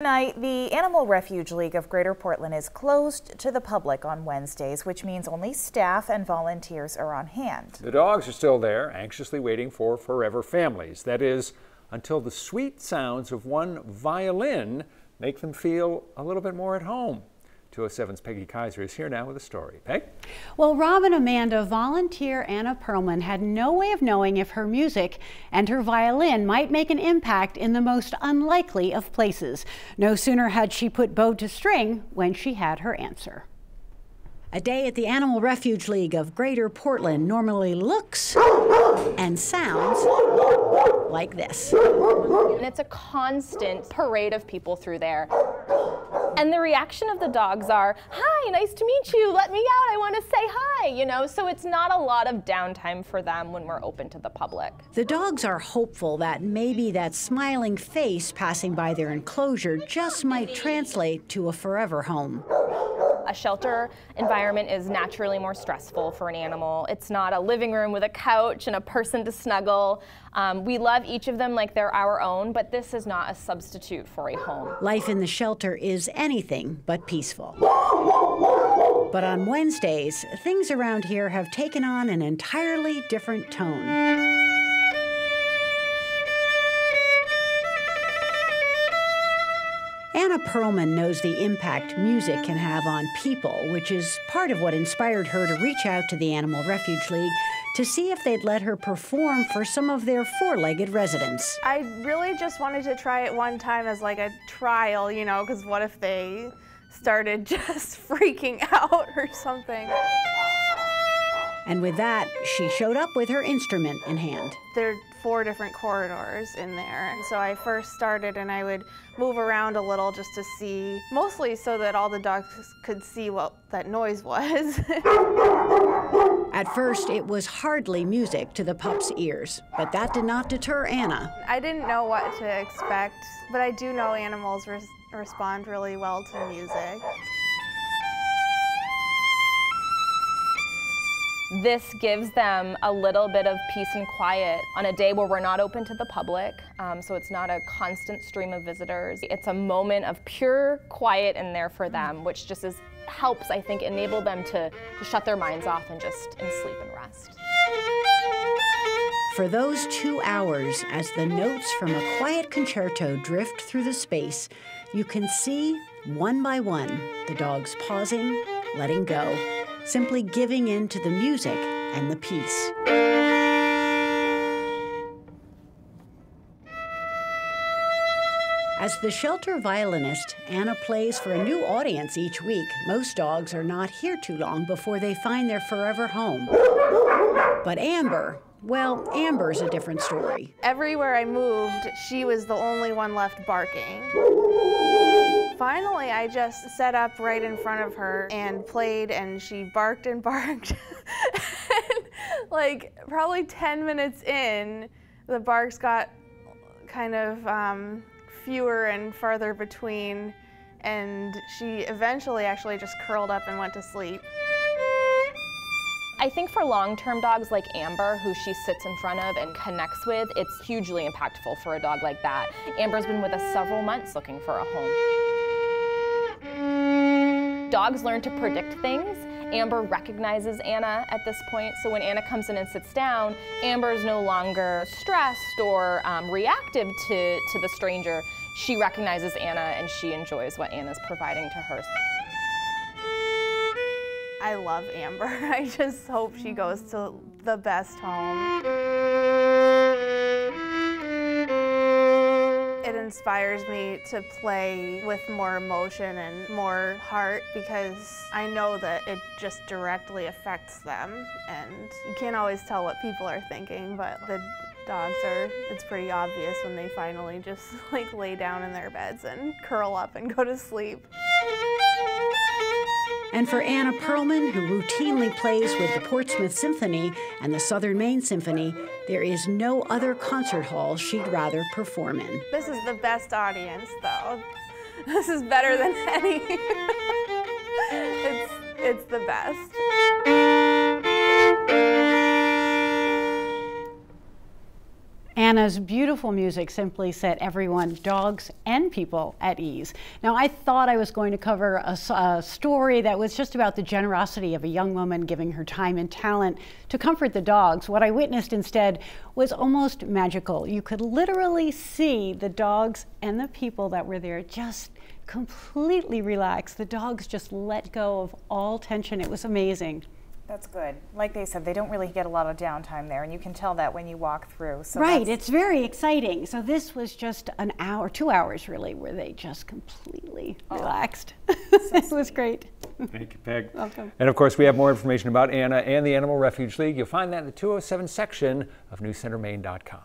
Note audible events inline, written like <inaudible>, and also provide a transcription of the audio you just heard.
Tonight, the Animal Refuge League of Greater Portland is closed to the public on Wednesdays, which means only staff and volunteers are on hand. The dogs are still there, anxiously waiting for forever families. That is, until the sweet sounds of one violin make them feel a little bit more at home. 207's Peggy Kaiser is here now with a story. Peg? Well, Rob and Amanda volunteer Anna Pearlman had no way of knowing if her music and her violin might make an impact in the most unlikely of places. No sooner had she put bow to string when she had her answer. A day at the Animal Refuge League of Greater Portland normally looks and sounds like this. And it's a constant parade of people through there. And the reaction of the dogs are, hi, nice to meet you, let me out, I want to say hi, you know? So it's not a lot of downtime for them when we're open to the public. The dogs are hopeful that maybe that smiling face passing by their enclosure just might translate to a forever home. A shelter environment is naturally more stressful for an animal. It's not a living room with a couch and a person to snuggle. Um, we love each of them like they're our own, but this is not a substitute for a home. Life in the shelter is anything but peaceful. But on Wednesdays, things around here have taken on an entirely different tone. Anna Pearlman knows the impact music can have on people, which is part of what inspired her to reach out to the Animal Refuge League to see if they'd let her perform for some of their four-legged residents. I really just wanted to try it one time as like a trial, you know, because what if they started <laughs> just freaking out or something. And with that, she showed up with her instrument in hand. There are four different corridors in there. And so I first started and I would move around a little just to see, mostly so that all the dogs could see what that noise was. <laughs> At first, it was hardly music to the pup's ears, but that did not deter Anna. I didn't know what to expect, but I do know animals res respond really well to music. This gives them a little bit of peace and quiet on a day where we're not open to the public, um, so it's not a constant stream of visitors. It's a moment of pure quiet in there for them, which just is, helps, I think, enable them to, to shut their minds off and just and sleep and rest. For those two hours, as the notes from a quiet concerto drift through the space, you can see, one by one, the dogs pausing, letting go, simply giving in to the music and the peace. As the shelter violinist, Anna plays for a new audience each week. Most dogs are not here too long before they find their forever home. But Amber, well, Amber's a different story. Everywhere I moved, she was the only one left barking. Finally, I just set up right in front of her and played, and she barked and <laughs> barked. and like probably 10 minutes in, the barks got kind of um, fewer and farther between, and she eventually actually just curled up and went to sleep. I think for long-term dogs like Amber, who she sits in front of and connects with, it's hugely impactful for a dog like that. Amber's been with us several months looking for a home. Dogs learn to predict things. Amber recognizes Anna at this point, so when Anna comes in and sits down, Amber is no longer stressed or um, reactive to, to the stranger. She recognizes Anna and she enjoys what Anna's providing to her. I love Amber. <laughs> I just hope she goes to the best home. It inspires me to play with more emotion and more heart because I know that it just directly affects them and you can't always tell what people are thinking but the dogs are, it's pretty obvious when they finally just <laughs> like lay down in their beds and curl up and go to sleep. And for Anna Pearlman, who routinely plays with the Portsmouth Symphony and the Southern Maine Symphony, there is no other concert hall she'd rather perform in. This is the best audience, though. This is better than any. <laughs> it's, it's the best. Anna's beautiful music simply set everyone, dogs and people, at ease. Now, I thought I was going to cover a, a, story that was just about the generosity of a young woman giving her time and talent to comfort the dogs. What I witnessed instead was almost magical. You could literally see the dogs and the people that were there just completely relaxed. The dogs just let go of all tension. It was amazing. That's good. Like they said, they don't really get a lot of downtime there, and you can tell that when you walk through. So right, it's very exciting. So this was just an hour, two hours really, where they just completely oh. relaxed. So <laughs> it was great. Thank you, Peg. Welcome. And of course, we have more information about Anna and the Animal Refuge League. You'll find that in the 207 section of newscentermaine.com.